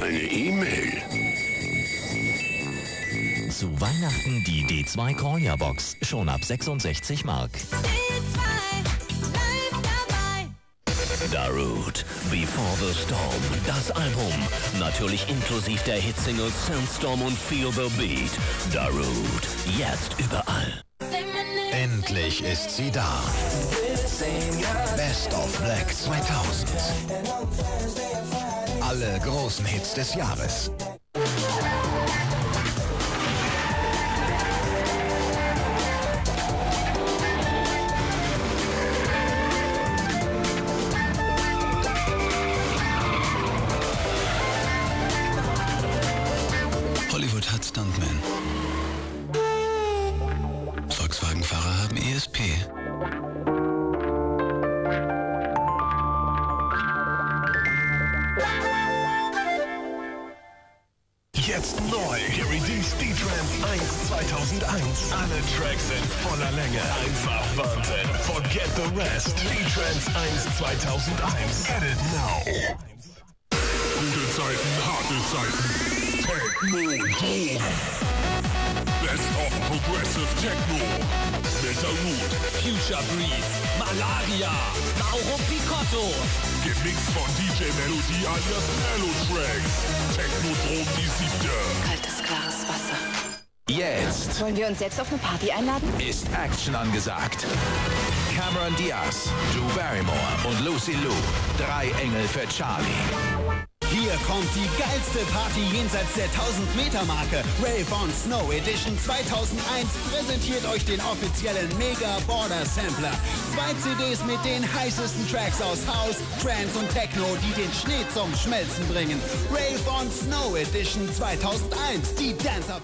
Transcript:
eine E-Mail. Zu Weihnachten die D2 Corner Box. Schon ab 66 Mark. Darut, Before the Storm, das Album. Natürlich inklusiv der Hitsingles Sandstorm und Feel the Beat. Darut, jetzt überall. Endlich ist sie da. Best of Black 2000. Alle großen Hits des Jahres. Hollywood hat Stuntman. Volkswagen-Fahrer haben ESP. Jetzt neu. Gary D. Speed Tramp 1 2001. Alle Tracks in voller Länge. Einfach Wahnsinn. Forget the rest. Trance 1 2001. Get it now. Gute Zeiten, harte Zeiten. Techno Dom. Best of Progressive Techno. Metal Root. Future Breeze, Malaria, Mauro Picotto. Gemixt von DJ Melody alias Mellow Tracks. Die Wollen wir uns jetzt auf eine Party einladen? ist Action angesagt. Cameron Diaz, Drew Barrymore und Lucy Liu. Drei Engel für Charlie. Hier kommt die geilste Party jenseits der 1000-Meter-Marke. Rave on Snow Edition 2001 präsentiert euch den offiziellen Mega Border Sampler. Zwei CDs mit den heißesten Tracks aus House, Trance und Techno, die den Schnee zum Schmelzen bringen. Rave on Snow Edition 2001, die Dancer...